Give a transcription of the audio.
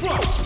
Heads!